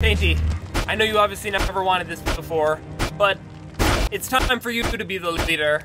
Painty, I know you obviously never wanted this before, but it's time for you to be the leader.